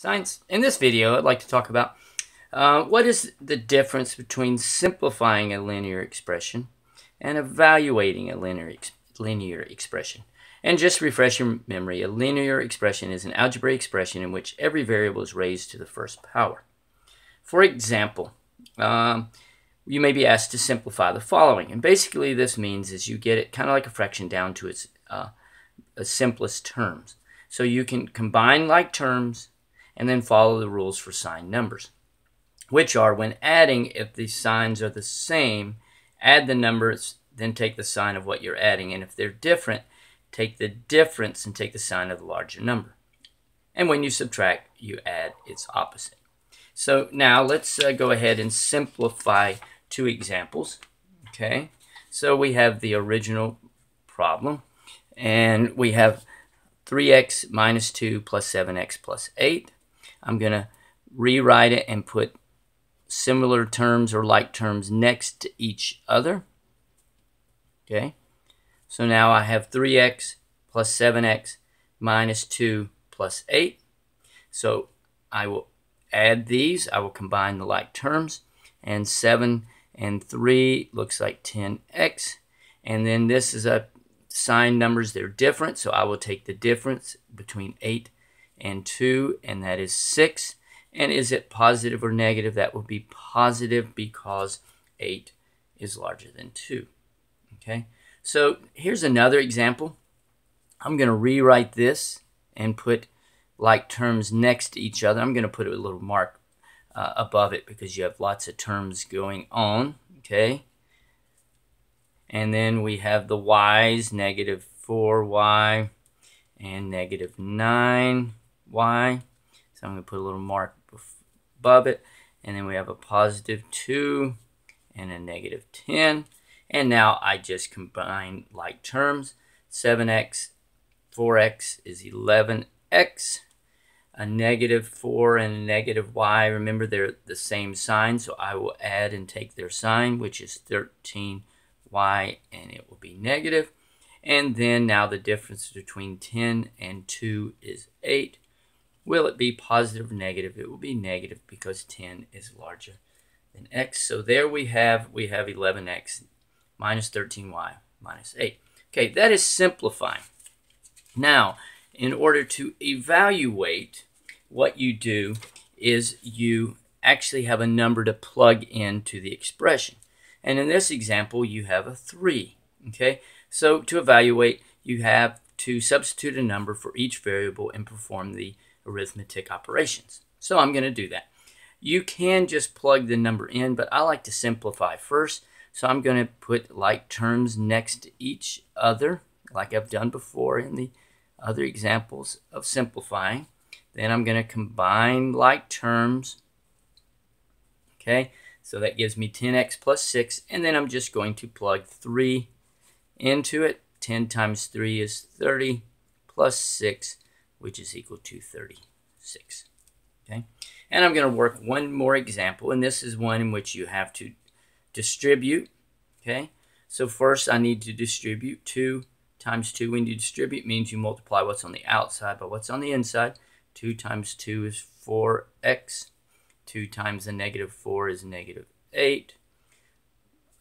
Science. In this video, I'd like to talk about uh, what is the difference between simplifying a linear expression and evaluating a linear, ex linear expression. And just refresh your memory, a linear expression is an algebraic expression in which every variable is raised to the first power. For example, um, you may be asked to simplify the following. And basically this means is you get it kind of like a fraction down to its uh, simplest terms. So you can combine like terms and then follow the rules for signed numbers, which are when adding, if the signs are the same, add the numbers, then take the sign of what you're adding. And if they're different, take the difference and take the sign of the larger number. And when you subtract, you add its opposite. So now let's uh, go ahead and simplify two examples. Okay, so we have the original problem, and we have 3x minus 2 plus 7x plus 8. I'm going to rewrite it and put similar terms or like terms next to each other. Okay, so now I have 3x plus 7x minus 2 plus 8. So I will add these. I will combine the like terms. And 7 and 3 looks like 10x. And then this is a sign numbers. They're different. So I will take the difference between 8 and 2, and that is 6. And is it positive or negative? That would be positive because 8 is larger than 2. Okay, so here's another example. I'm going to rewrite this and put like terms next to each other. I'm going to put a little mark uh, above it because you have lots of terms going on. Okay, and then we have the y's, negative 4y and negative 9 y. So I'm going to put a little mark above it. And then we have a positive 2 and a negative 10. And now I just combine like terms. 7x, 4x is 11x. A negative 4 and a negative y. Remember, they're the same sign, so I will add and take their sign, which is 13y, and it will be negative. And then now the difference between 10 and 2 is 8. Will it be positive or negative? It will be negative because 10 is larger than x. So there we have, we have 11x minus 13y minus 8. Okay, that is simplifying. Now, in order to evaluate, what you do is you actually have a number to plug into the expression. And in this example, you have a 3. Okay, so to evaluate, you have to substitute a number for each variable and perform the arithmetic operations. So I'm going to do that. You can just plug the number in, but I like to simplify first. So I'm going to put like terms next to each other, like I've done before in the other examples of simplifying. Then I'm going to combine like terms. Okay, so that gives me 10x plus 6. And then I'm just going to plug 3 into it. 10 times 3 is 30 plus 6 which is equal to 36. Okay, and I'm going to work one more example, and this is one in which you have to distribute. Okay, so first I need to distribute 2 times 2. When you distribute means you multiply what's on the outside by what's on the inside. 2 times 2 is 4x. 2 times the negative 4 is negative 8.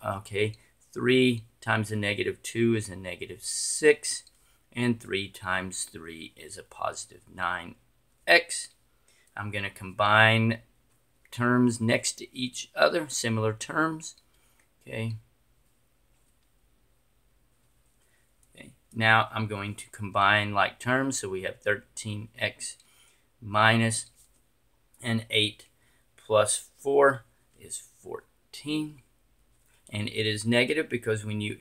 Okay, 3 times the negative 2 is a negative 6 and 3 times 3 is a positive 9x. I'm going to combine terms next to each other, similar terms. Okay. okay. Now I'm going to combine like terms, so we have 13x minus and 8 plus 4 is 14. And it is negative because when you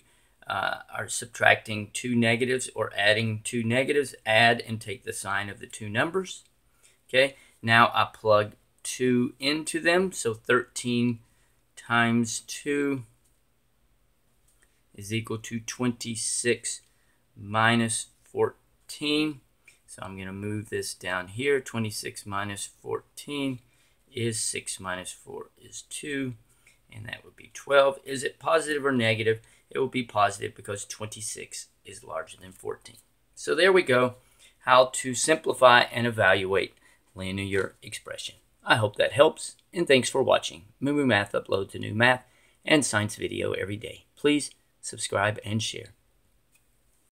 uh, are subtracting two negatives or adding two negatives, add and take the sign of the two numbers. Okay, now I plug 2 into them, so 13 times 2 is equal to 26 minus 14. So I'm going to move this down here. 26 minus 14 is 6 minus 4 is 2, and that would be 12. Is it positive or negative? It will be positive because 26 is larger than 14. So there we go, how to simplify and evaluate linear expression. I hope that helps, and thanks for watching. Moo Math uploads a new math and science video every day. Please subscribe and share.